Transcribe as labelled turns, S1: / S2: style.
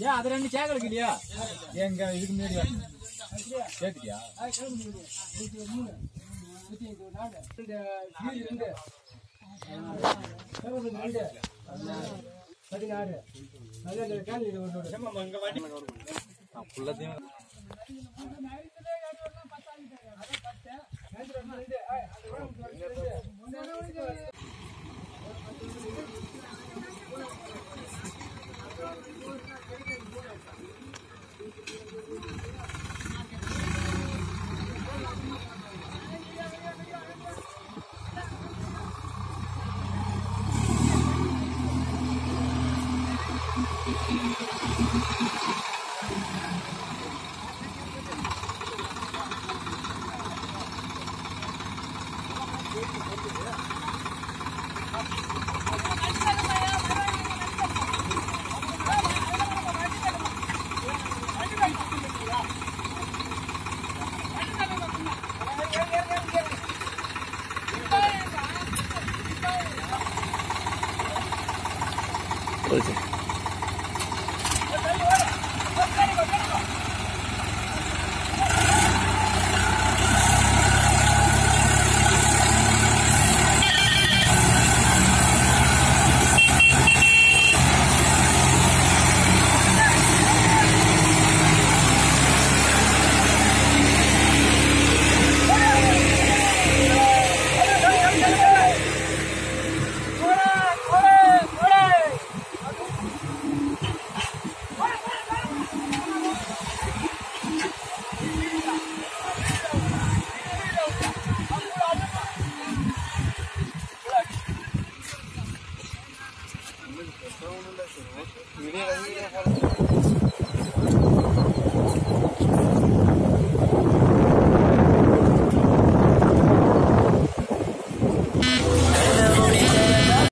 S1: ஏன் அது ரெண்டு சேகலுக்கு இல்லையா? எங்க இதுக்கு முன்னாடி கேட்டுக்கியா
S2: பதினாறு பதினாறு கேள்வி そうですね。你那个，你那个。